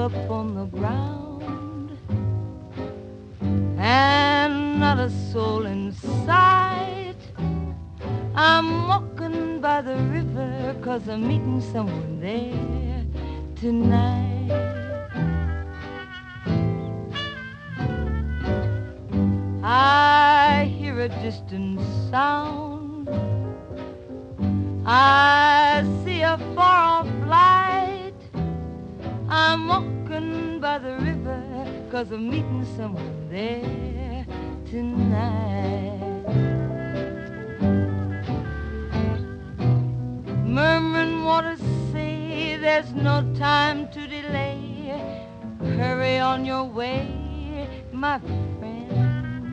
up on the ground, and not a soul in sight. I'm walking by the river, cause I'm meeting someone there tonight. I hear a distant sound. I I'm walking by the river cause I'm meeting someone there tonight. Murmuring waters say there's no time to delay. Hurry on your way, my friend.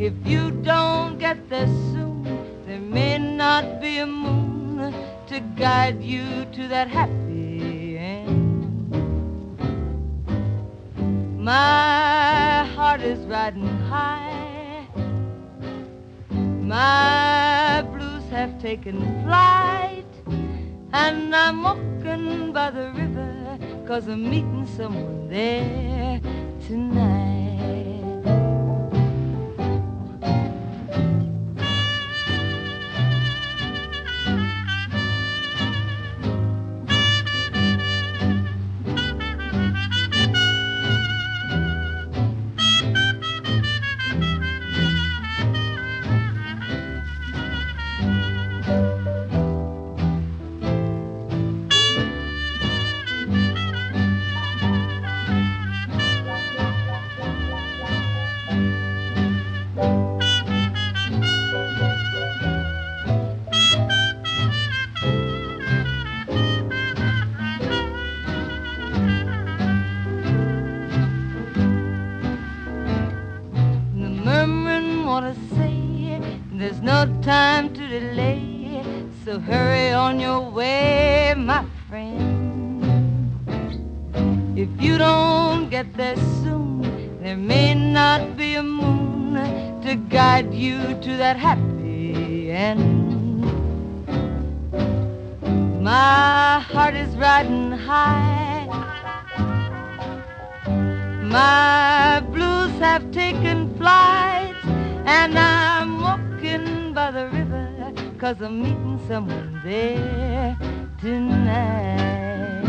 If you don't get there soon, there may not be a moon to guide you to that happy My heart is riding high. My blues have taken flight. And I'm walking by the river, cause I'm meeting someone there tonight. Waters say there's no time to delay, so hurry on your way, my friend. If you don't get there soon, there may not be a moon to guide you to that happy end. My heart is riding high. My blues have taken and I'm walking by the river, cause I'm meeting someone there tonight.